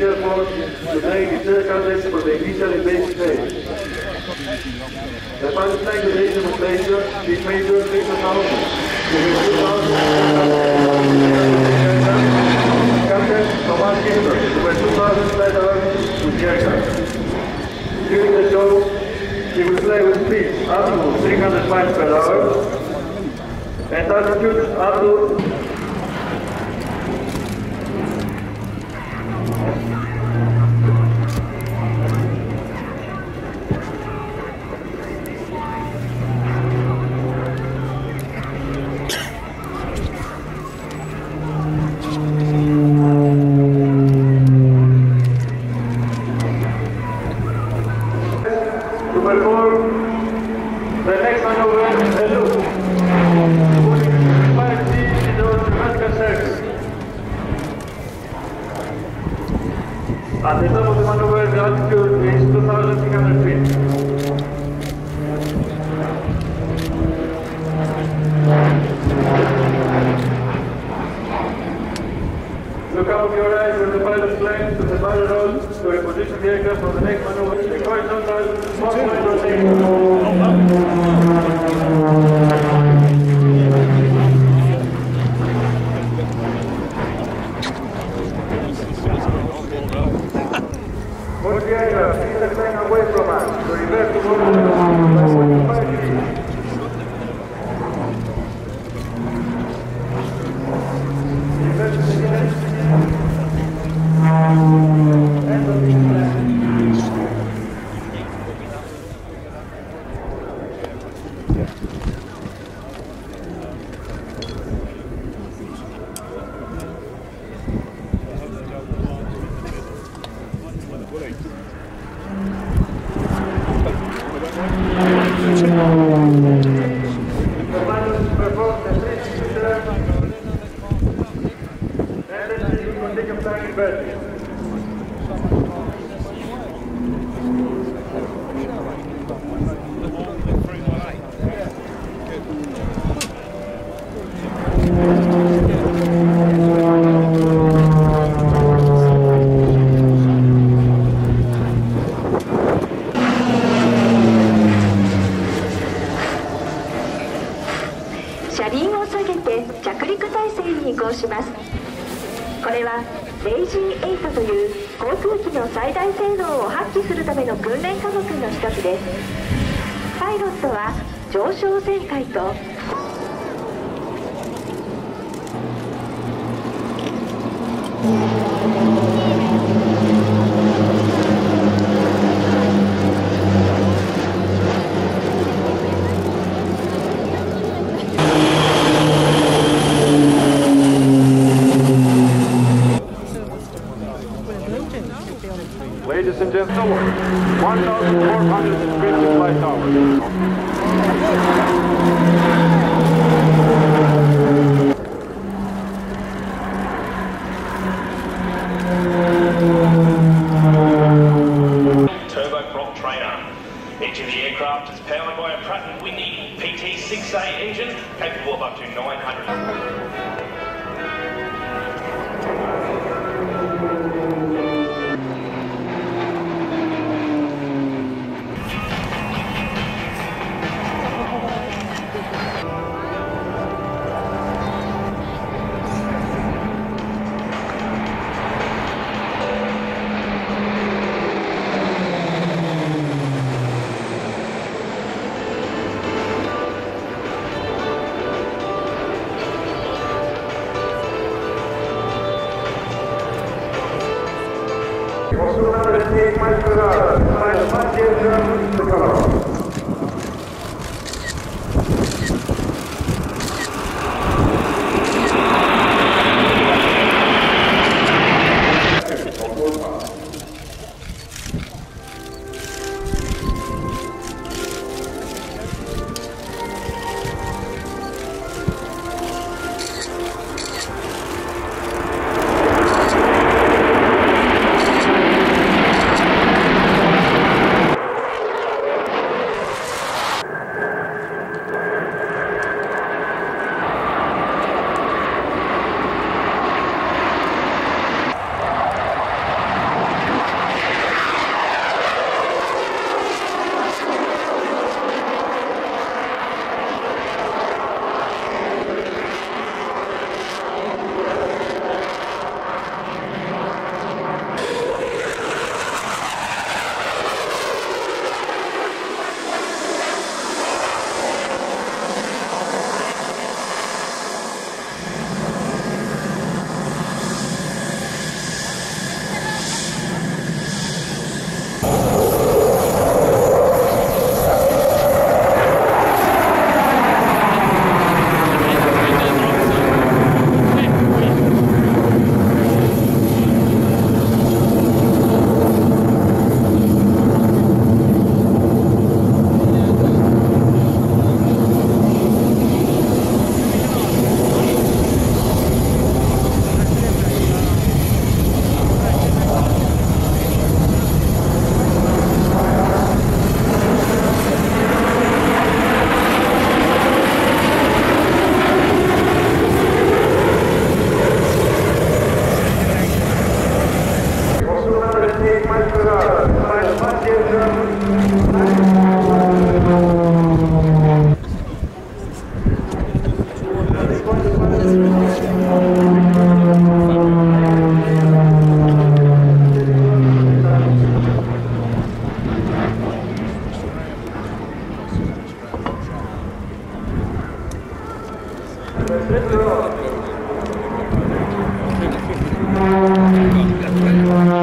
Zandvoort, de Heilige Kerk aanwezig voor de Elisabeth De Palenstijn de reden van deze, die meter, Peter Houden. De Heer Houden, Kapten, Thomas Kinder, de West-Vlaamse Leiderhuis, During the show, he will play with speed, up to 300 miles per hour. And altitude up to the next maneuver, the loop. Moving 5 feet in the vertical circle. At the top of the maneuver, the altitude is 2,300 feet. Look out your eyes when the pilot climbs to the barrel roll to reposition the aircraft for the next maneuver. The horizontal one-point rotation. Move the aircraft, keep the plane away from us. To reverse to move by 45 feet. Reverse to the left. End of the plan. The pilots perform the 360 turn. And then they will 空機の最大性能を発揮するための訓練科目の一つです。パイロットは上昇旋回と1,450 flight hours. turboprop trainer. Each of the aircraft is powered by a Pratt & Whitney PT6A engine capable of up to 900. Miles per hour, by much aircraft to Thank you.